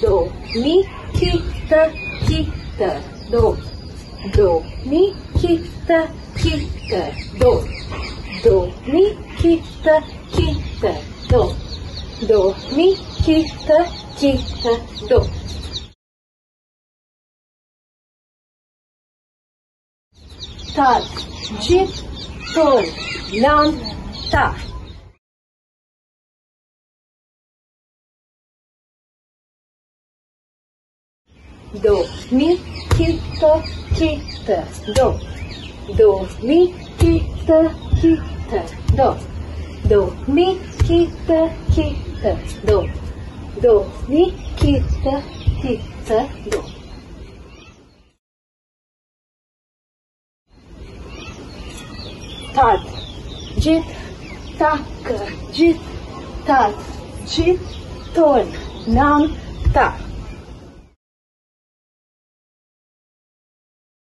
do, mi, ki, ta, ki, ta, do, do, mi, ki, ta, ki, ta, do, do, mi, ki, ta, ki, ta, do, do, mi, ki, ta, ki, ta, do. Tad, džip, tol, lam, ta. Do, mi, ki, ta, ki, ta, do. Do, mi, ki, ta, ki, ta, do. Do, mi, ki, ta, ki, ta, do. Do, mi, ki, ta, ki, ta, do. Tad, jit, tak, jit, tad, jit, ton, nam, tak.